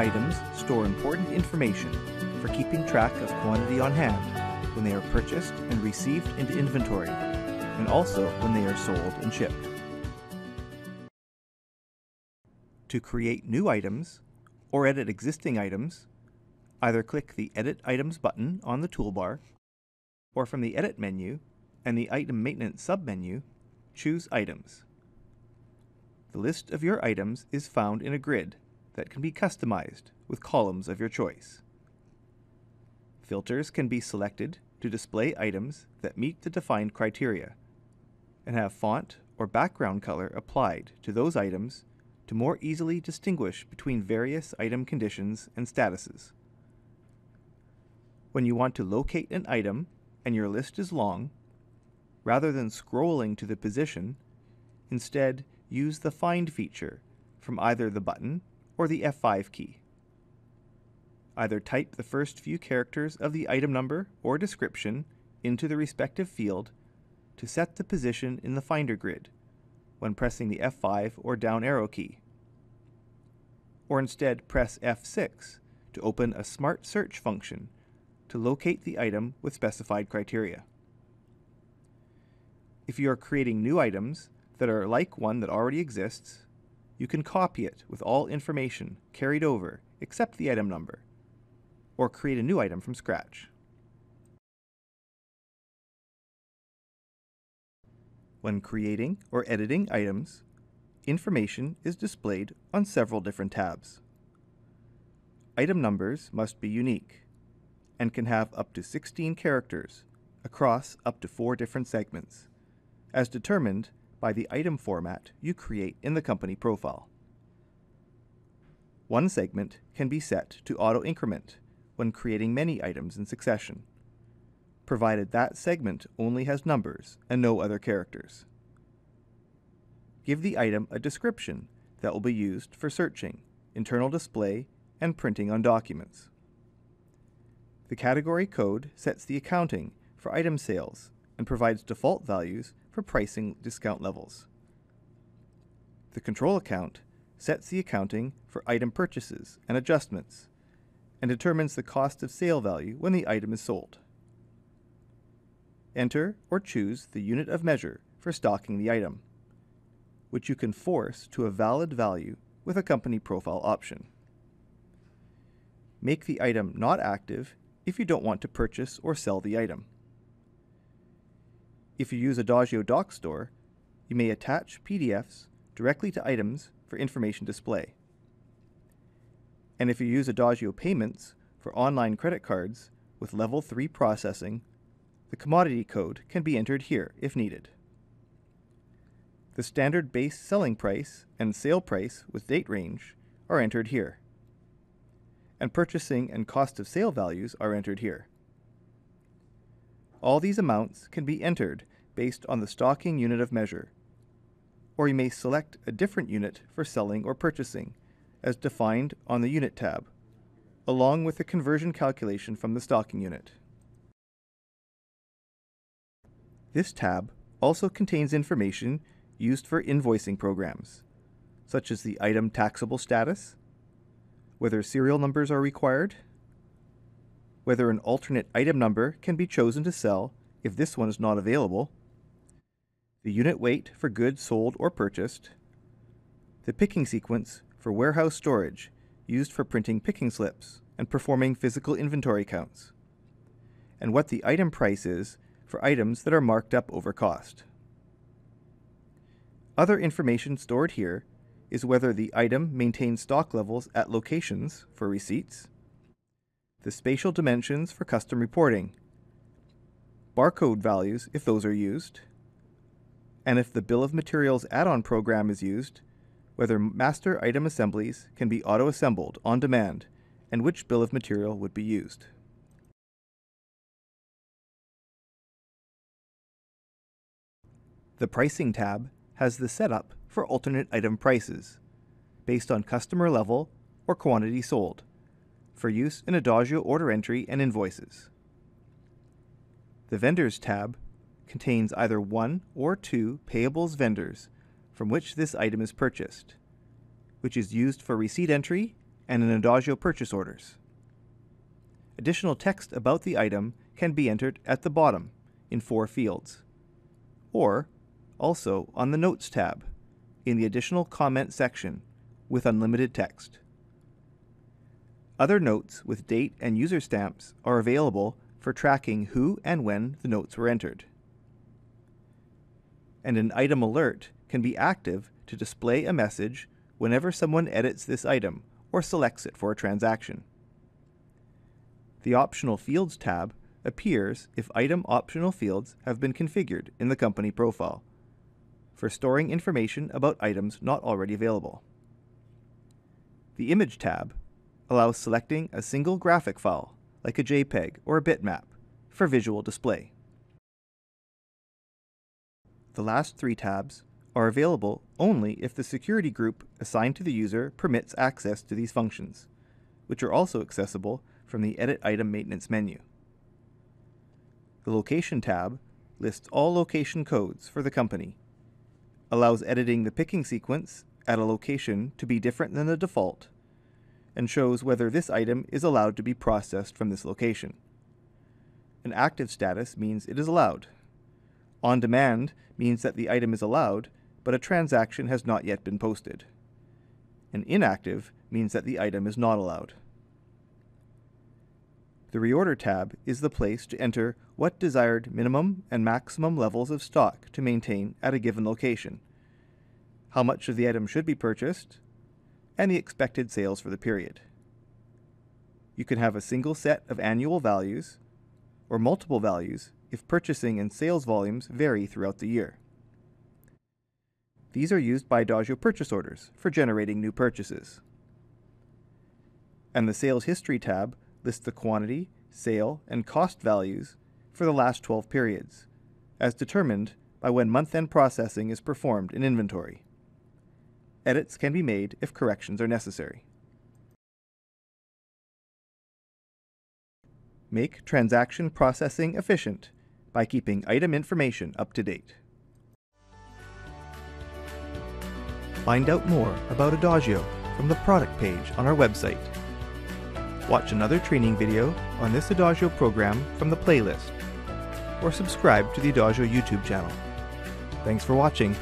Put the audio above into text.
Items store important information for keeping track of quantity on hand when they are purchased and received into inventory, and also when they are sold and shipped. To create new items or edit existing items, either click the Edit Items button on the toolbar, or from the Edit menu and the Item Maintenance submenu, choose Items. The list of your items is found in a grid that can be customized with columns of your choice. Filters can be selected to display items that meet the defined criteria and have font or background color applied to those items to more easily distinguish between various item conditions and statuses. When you want to locate an item and your list is long, rather than scrolling to the position, instead use the Find feature from either the button or the F5 key. Either type the first few characters of the item number or description into the respective field to set the position in the Finder grid when pressing the F5 or down arrow key. Or instead press F6 to open a Smart Search function to locate the item with specified criteria. If you are creating new items, that are like one that already exists, you can copy it with all information carried over except the item number, or create a new item from scratch. When creating or editing items, information is displayed on several different tabs. Item numbers must be unique and can have up to 16 characters across up to four different segments, as determined by the item format you create in the company profile. One segment can be set to auto-increment when creating many items in succession, provided that segment only has numbers and no other characters. Give the item a description that will be used for searching, internal display, and printing on documents. The category code sets the accounting for item sales and provides default values for pricing discount levels. The control account sets the accounting for item purchases and adjustments and determines the cost of sale value when the item is sold. Enter or choose the unit of measure for stocking the item, which you can force to a valid value with a company profile option. Make the item not active if you don't want to purchase or sell the item. If you use Adagio Doc Store, you may attach PDFs directly to items for information display. And if you use Adagio Payments for online credit cards with Level 3 processing, the commodity code can be entered here if needed. The standard base selling price and sale price with date range are entered here. And purchasing and cost of sale values are entered here. All these amounts can be entered based on the stocking unit of measure, or you may select a different unit for selling or purchasing, as defined on the Unit tab, along with the conversion calculation from the stocking unit. This tab also contains information used for invoicing programs, such as the item taxable status, whether serial numbers are required, whether an alternate item number can be chosen to sell if this one is not available, the unit weight for goods sold or purchased, the picking sequence for warehouse storage used for printing picking slips and performing physical inventory counts, and what the item price is for items that are marked up over cost. Other information stored here is whether the item maintains stock levels at locations for receipts, the spatial dimensions for custom reporting, barcode values if those are used, and if the bill of materials add-on program is used, whether master item assemblies can be auto-assembled on demand and which bill of material would be used. The Pricing tab has the setup for alternate item prices, based on customer level or quantity sold, for use in Adagio order entry and invoices. The Vendors tab contains either one or two payables vendors from which this item is purchased, which is used for receipt entry and in Adagio purchase orders. Additional text about the item can be entered at the bottom in four fields, or also on the Notes tab in the Additional Comment section with unlimited text. Other notes with date and user stamps are available for tracking who and when the notes were entered. And an item alert can be active to display a message whenever someone edits this item or selects it for a transaction. The Optional Fields tab appears if item optional fields have been configured in the company profile for storing information about items not already available. The Image tab allows selecting a single graphic file, like a JPEG or a bitmap, for visual display. The last three tabs are available only if the security group assigned to the user permits access to these functions, which are also accessible from the Edit Item Maintenance menu. The Location tab lists all location codes for the company, allows editing the picking sequence at a location to be different than the default, and shows whether this item is allowed to be processed from this location. An active status means it is allowed. On demand means that the item is allowed, but a transaction has not yet been posted. An inactive means that the item is not allowed. The Reorder tab is the place to enter what desired minimum and maximum levels of stock to maintain at a given location, how much of the item should be purchased, and the expected sales for the period. You can have a single set of annual values or multiple values if purchasing and sales volumes vary throughout the year. These are used by Adagio purchase orders for generating new purchases. And the Sales History tab lists the quantity, sale, and cost values for the last 12 periods, as determined by when month-end processing is performed in inventory. Edits can be made if corrections are necessary. Make transaction processing efficient by keeping item information up to date. Find out more about Adagio from the product page on our website. Watch another training video on this Adagio program from the playlist, or subscribe to the Adagio YouTube channel. Thanks for watching